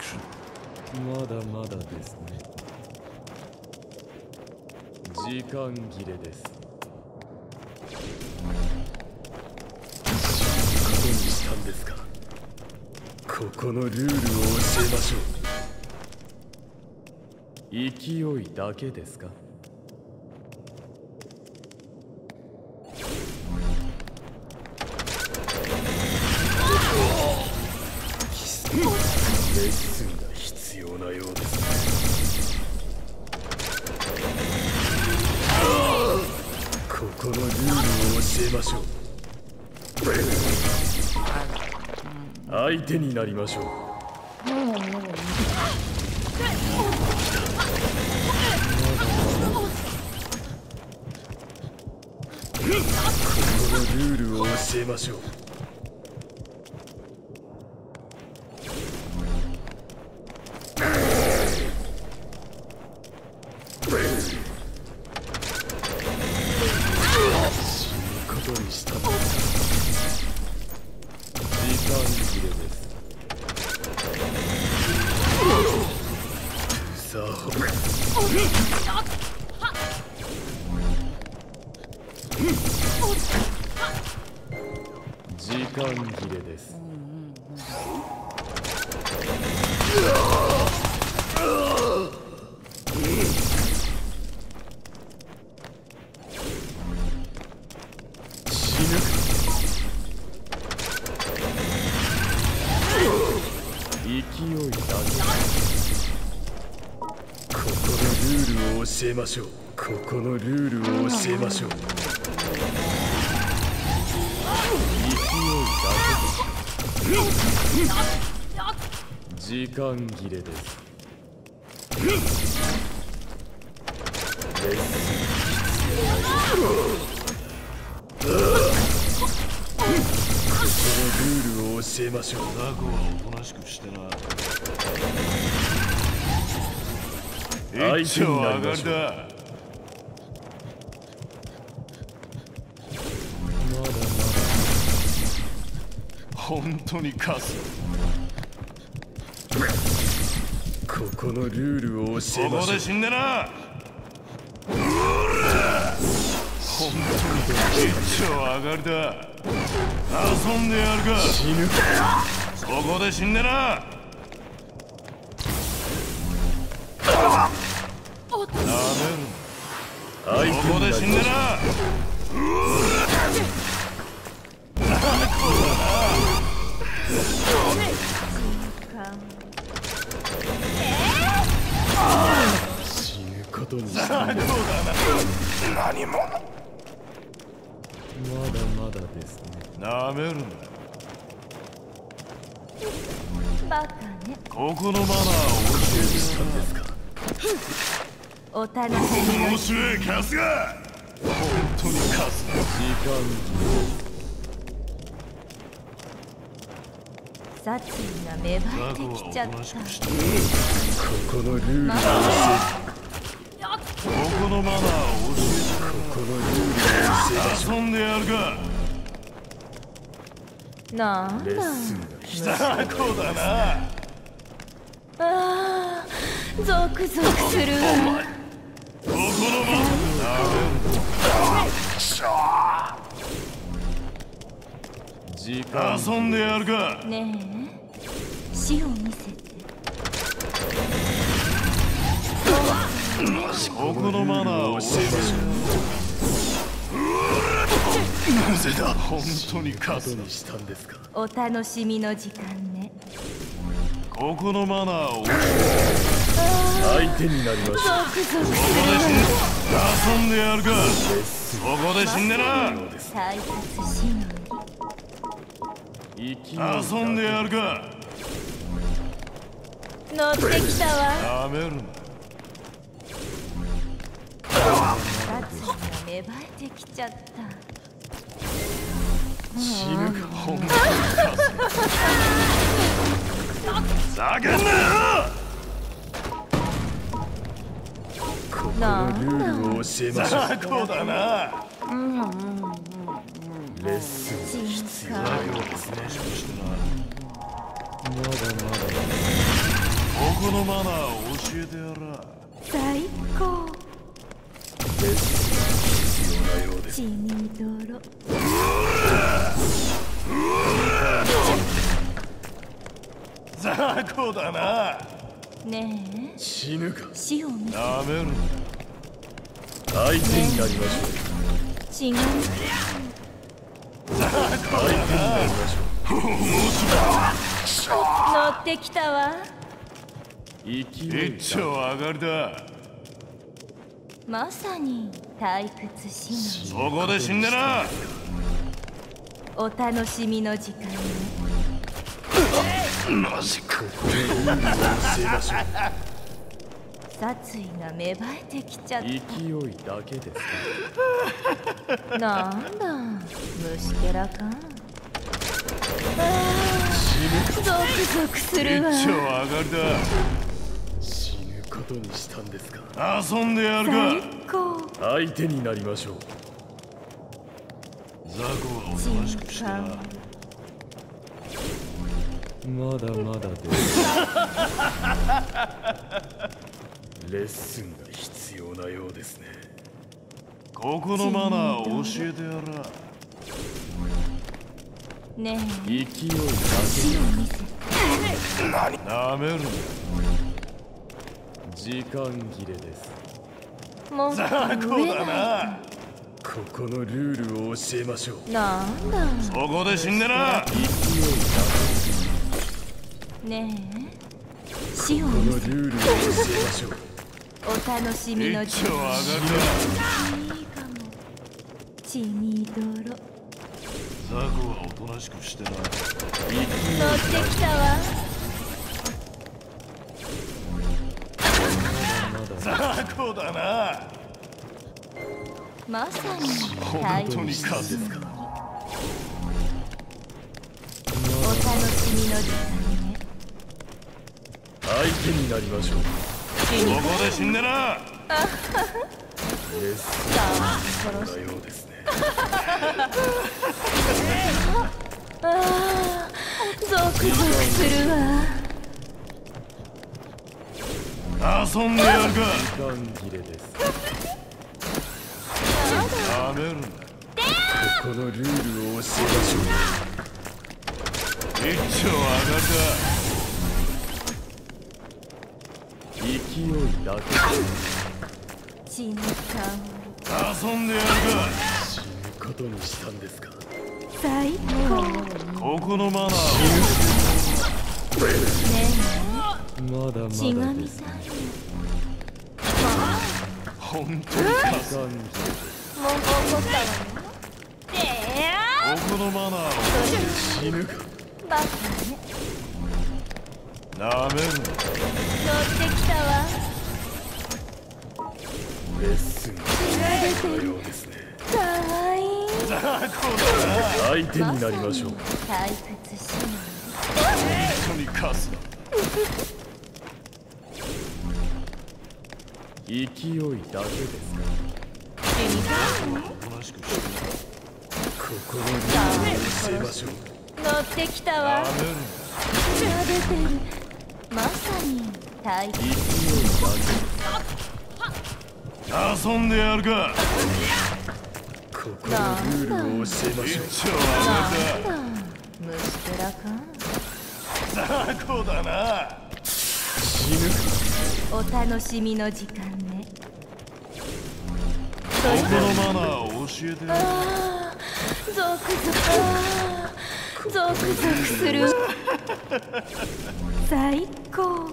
protection. まだまだですね。時間切れです。ことにしたんですか？ここのルールを教えましょう。勢いだけですか？相手になりましょう。このルールを教えましょう。勢いだけ。ここのルールを教えましょう。ここのルールを教えましょう。勢いだけで時間切れです。教えましょうザコはおとなしくしてな。一丁上がりだ。まだまだ本当に勝つ。ここのルールを教えましょうこで死んでな。本当に一丁上がりだ。遊んでやるか。死ぬかそこで死んでな。なめる相手な。ここで死んでな。死ぬことに何者まだまだですね。なめるな。バカね。ここのマナーを教したんですか？お楽しえみ面白いカスが本当に勝つ殺意が芽生えてきちゃった。ここのルールをここのマナーを教教えて遊んでやるかなんだ。えレッスンが必要雑魚だなあーゾクゾクする。わここのマナ時間ー遊んでやるかねえ。死を見せて。ここのマナーを教えましょうなぜだ？本当に勝つことにしたんですかお楽しみの時間ね。ここのマナーをここ相手になりましょうゾクゾクするで死んで遊んでやるかここで死んでな遊んでやるか。乗ってきたわなめるな芽生えてきちゃった死ぬか本当に勝つざけん。なよここのルールを教えましょう雑魚だなレッスン進化まだまだここのマナーを教えてやら最高レッスン必要なようです雑魚だな。ね死ぬか。え死を見なめるな。相手になりましょう。血が相手になりましょ乗ってきたわ。う勢い一丁上がりだ。まさに退屈しそこで死んでな。のお楽しみの時間ねマジか殺意が芽生えてきちゃっう勢いだけですか？たなんだ？虫けらか？ゾクゾクするわ一丁上がり死ぬことにしたんですか？だ遊んでやる最か高。相手になりましょう。雑魚はおとなしくしてなまだまだです。レッスンが必要なようですね。ここのマナーを教えてやらね勢いだえ。死を見せ。て なめるな。け時間切れです。もっと雑魚上だだな。ここのルールを教えましょう。なんだ。そこで死んでな。勢いねえ。死をルールましょうお楽しみの時一丁上が間りいいかも。血に泥。乗ってだ雑魚はおとなしくしてなきたわ。雑魚だな。まさに本退当に屈勝つか。お楽しみの時間ね相手になりましょう。そこで死んでな。レッスさあ殺し。ンなようですねああゾクゾクするわ。遊んでやるか。時間切れですこなめるな。このルールを教えましょ一丁上がう勢いだけで血の香りだ遊んでやるか死ぬことにしたんですか。最高ここのマナーまだまえ血がだです見たい本当に勝つ時間切もう怒ったわねでここのマナーれ死ぬかバカねなめるな乗ってきたわレッスンが出てなるようですねかわいい相手になりましょう退屈し本当に勝つな勢いだけですかおとなしくしてここのルールを教えましょう。乗ってきたわ。ななめる血が出てるまさに退屈勢いだ。な遊んでやる。かここのルールを教えましょうなんだ虫けらかりだ雑魚だな死ぬお楽しみの時間ねここのマナーを教えてやる。あゾクゾクゾクゾクする。最高。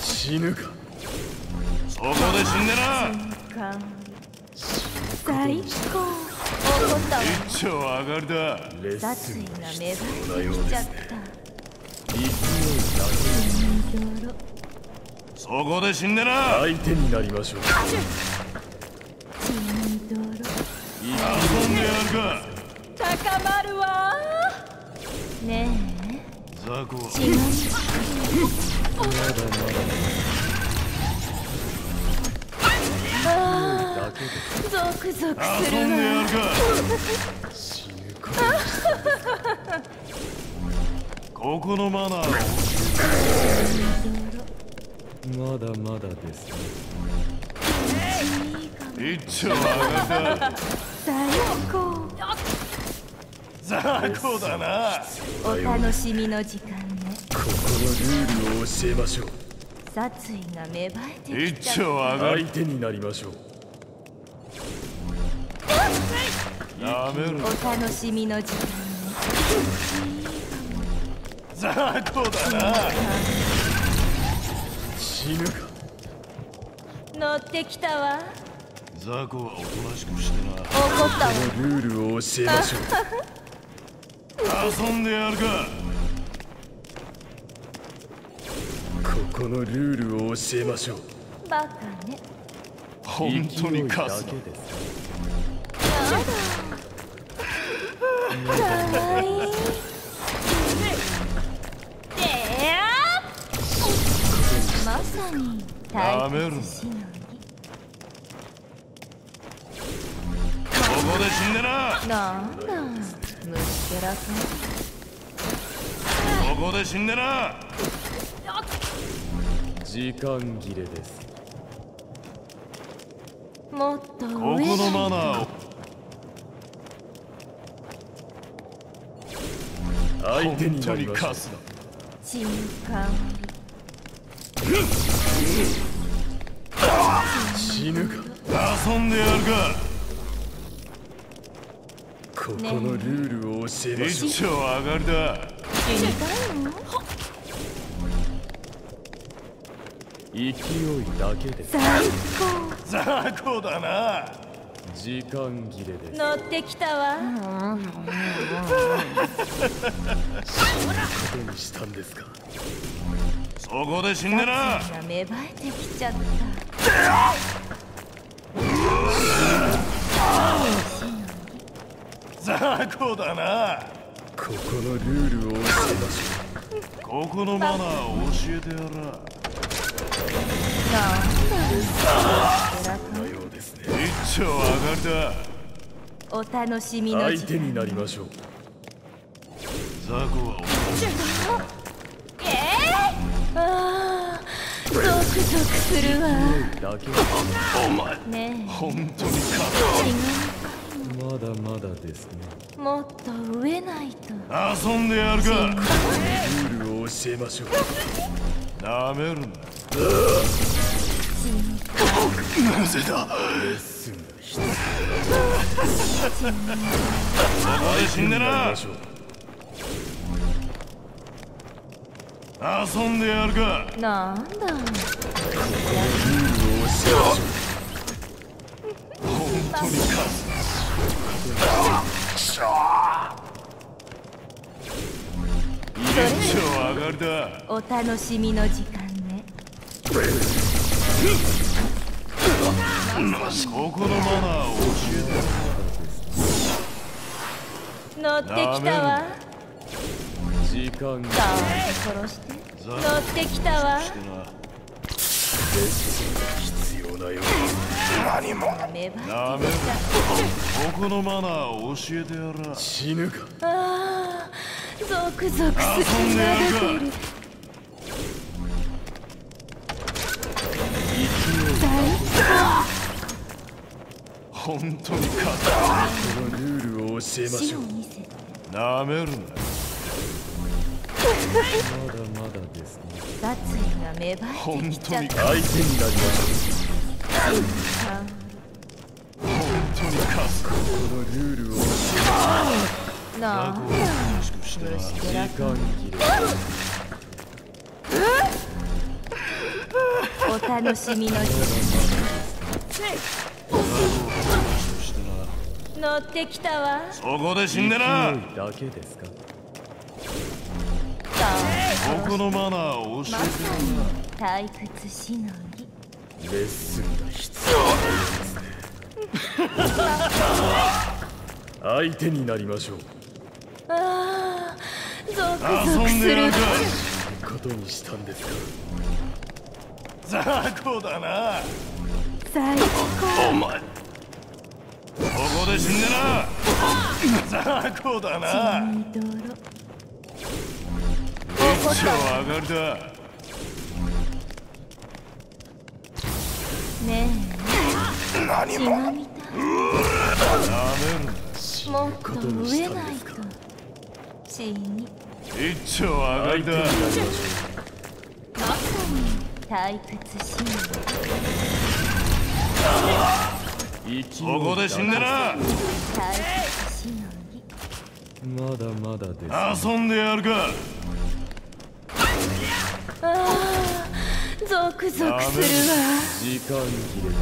死ぬか。そこで死んでな。か最高。怒ったわ一丁上がりだ。レッ殺意スンが芽な生えてきちゃっようですねた。勢いだ泥そこで死んでけな。相手になりましょう。遊んでやるか。高まるわね。え血がまだまあだだけでーゾクゾクす遊んでやるわ死ぬことにしたんです。こここのマナーをまだまだですね一丁上がりだ最高雑魚だな。お楽しみの時間ね。ここのルールを教えましょう。殺意が芽生えて一きた。丁上がり相手になりましょう。やめろ。お楽しみの時間ね。雑魚だな。死ぬか。乗ってきたわ。雑魚はおとなしくして怒ったわ。このルールを教えましょう。な 遊んでやるか。ここのルールを教えましょう。バカね。本当に勝つ勢いだかわいいまさにのぎここで死んでな。なんだ虫けらかここで死んでな。時間切れです。もっとここ上のマだナーを。相手になりましょう勝つなちんか死ぬか。遊んでやるかここのルールを教えましょう一丁上がりだ勢いだけで。す最雑魚だな。時間切れで乗ってきたわ。ことにしたんですか？そこで死んでな。芽生えてきちゃった雑魚だな。ここのルールを教えましここのマナーを教えてやら。なんだょうなようですね一丁上がりだお楽しみの相手になりましょう雑魚はえー、あ。ーゾクゾクするわお前ね本当に勝えまだまだですね。もっと植えないと。つ遊んでやるか。ルールを教えましょう。なめるな。なぜだレッスンが必そこで死んでな。遊んでやるか。なんだ。ルールを教えましょ本当に勝つ一丁上がりだお楽しみの時間ね。ここのマナーを教えてや乗ってきたわ。う時間が。殺して。る乗ってきたわ。必要なよ何も。芽生なめるここのマナーを教えてやら死ぬか。えあーゾクゾクする遊んでやる本当に勝つ。このルールを教えましょうなめるなまだまだですね。殺意が芽生え本てきち当にゃった。相手になりまし本なあ雑魚をおとなしくしてな虫けらえ時間切れお楽しみの時間乗ってきたわそこで死んでなだけですかさあここのマナーを教まえてさに。退屈しのぎレッスンが必要ですね。相手になりましょう。あーゾクゾクする。遊んでやる。かことにしたんですか雑魚だな。最高お前ここで死んでな。雑魚だな一丁上がりだね。え何血が？見たなめるいもっと飢えないと。血に。な一丁上がりだ。まさに退屈しない。ここで死んでな。退屈しのぎまだまだです。遊んでやるかゾクゾクするわ。時間切れで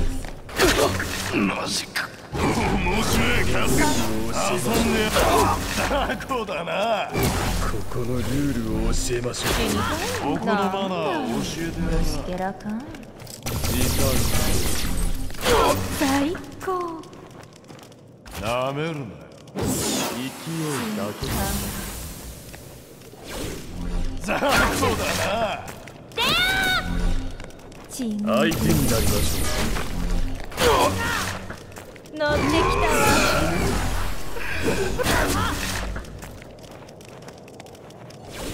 す。マジか。面白いキャス遊んでやる雑魚だなここのルールを教えましょう。ここのマナだー教えてやる虫けらかん時間最高。なめるなよ。勢いだけ。雑魚 だな相手になりまし乗ってきたわ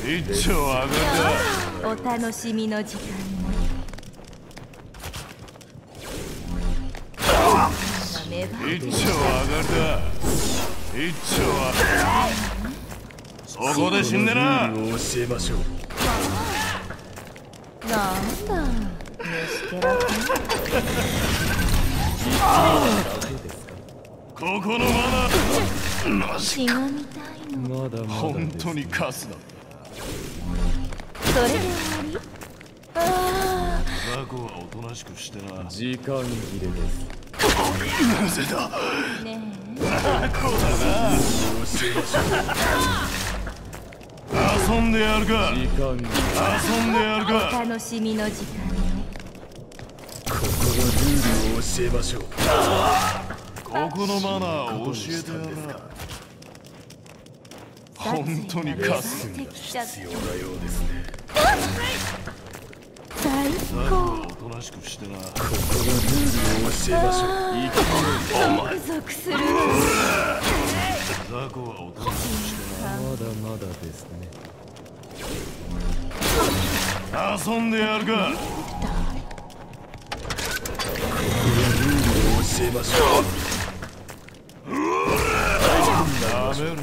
一丁上がりだお楽しみの時間一丁上がりだ一丁上がりそこで死んでな教えましょうなんだここのマナーマジ血が見たいのまだまだ本当にカスだそれで終わりあ雑魚はおとなしくしてな時間切れです。なぜだあね雑魚だな遊んでやるか時間遊んでやるえお楽しみの時間ルールを教えましょう。ここのマナーを教えてやるな。本当にカスが必要なよ。うですね最高。おとなしくしてな。ここのルールを教えましょうゾクゾクするわ雑魚はおとなしくしてな。まだまだですね。遊んでやるか。ルールを教えましょうなめるな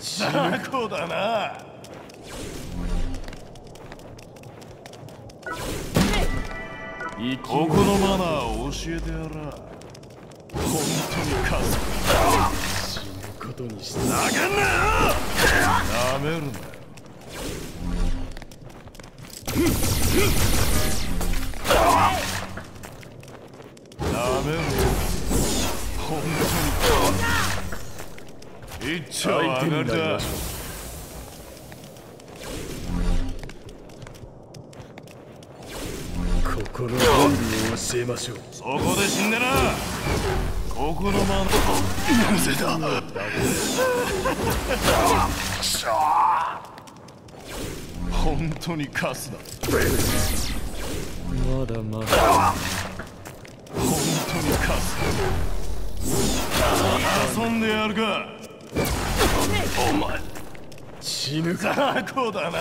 雑魚だなここのマナーを教えてやら本当にカス死ぬことにしてな。げんなよなめるなよめるな本当に一丁上相手がりだにな。りましょうここのルールを教えましょうそこで死んでなここのマナーなぜだくしょ本当にカスだまだ。まだ本遊んでやるか。お前死ぬか雑魚だな。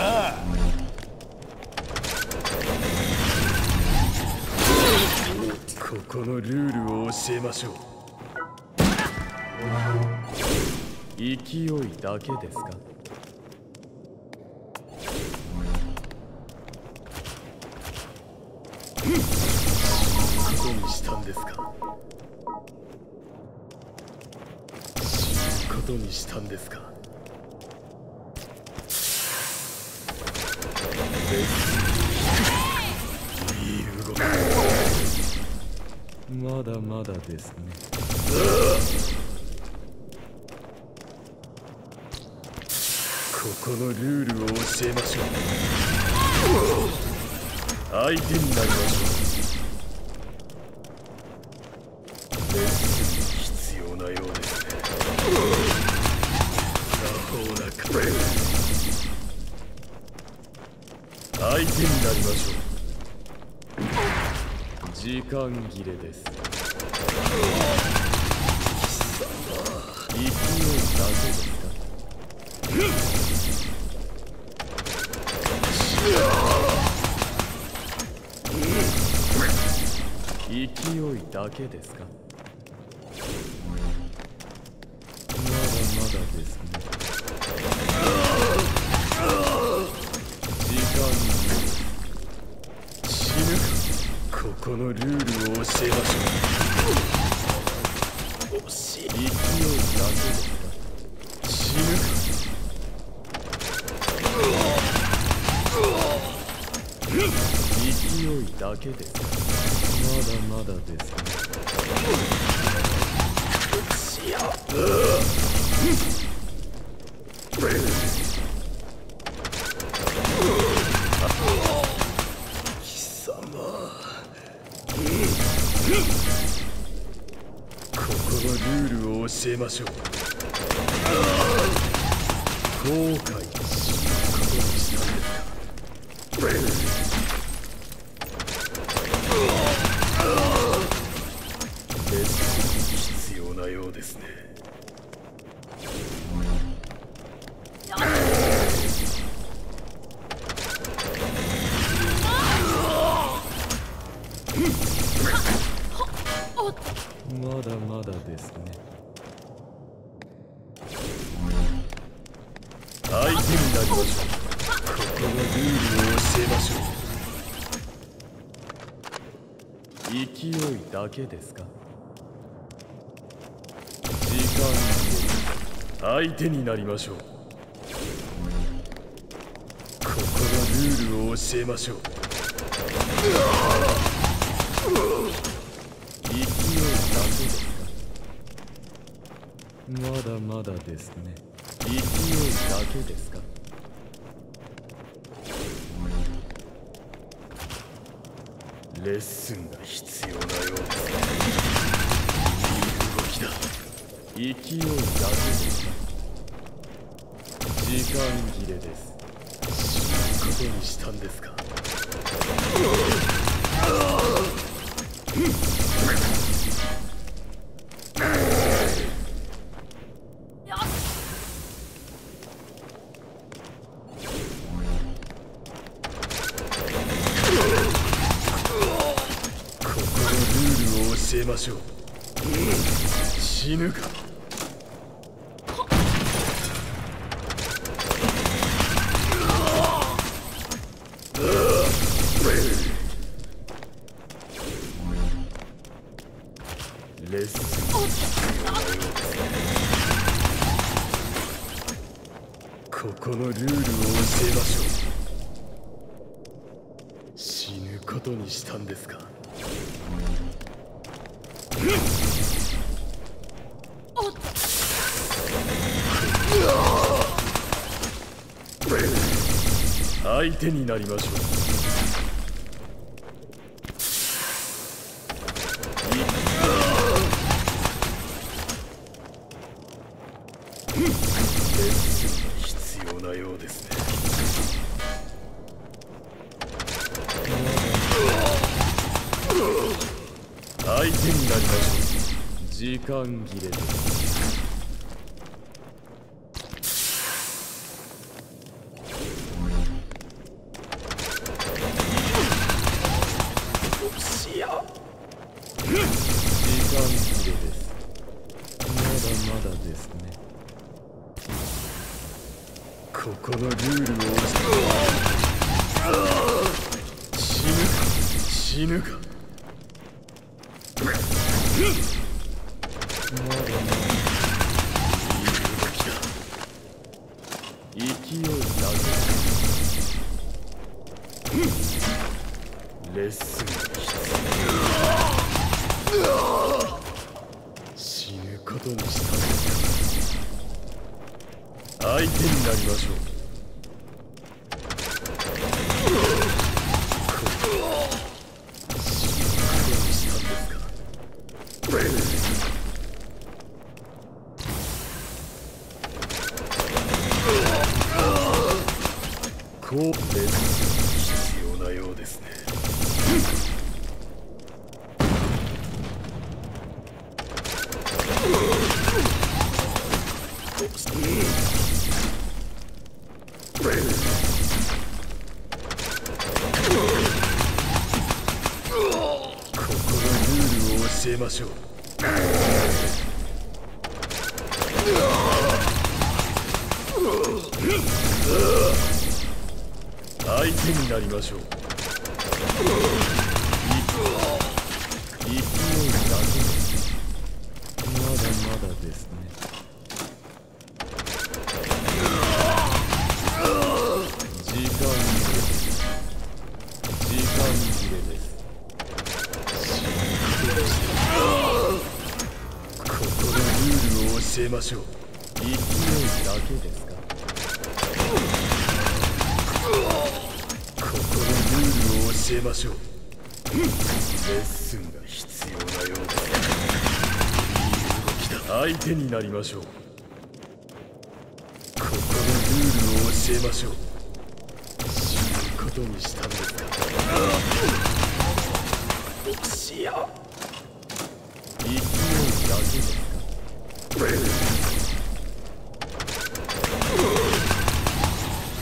ここのルールを教えましょう。勢いだけですか？にしたんですか？死ぬことにしたんですか？いい動きまだまだですね。ここのルールを教えましょう。相手になりましょう必要なようですね魔法な壁相手になりましょう時間切れです。勢いだけですか？勢いだけですかル勢いだけですか？時間切れ相手になりましょう。ここのルールを教えましょう。勢いだけですか？まだまだですね。勢いだけですか？レッスンが必要なようだ。いい動きだ。勢いだけで時間切れです死ぬことにしたんですか。しょう。死ぬか。手になりましょう。相手になりましょう。時間切れです。えましょう。相手になりましょう。勢いだけ。まだまだですね。相手になりましょう。ここでルールを教えましょう。死ぬことにしたんですかしや勢いだけで。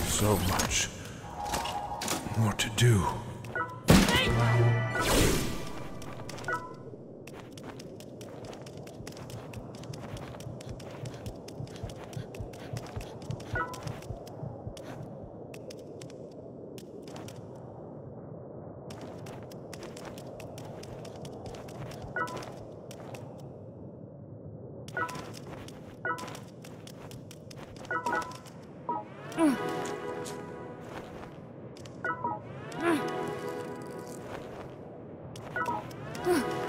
So much more to do？よ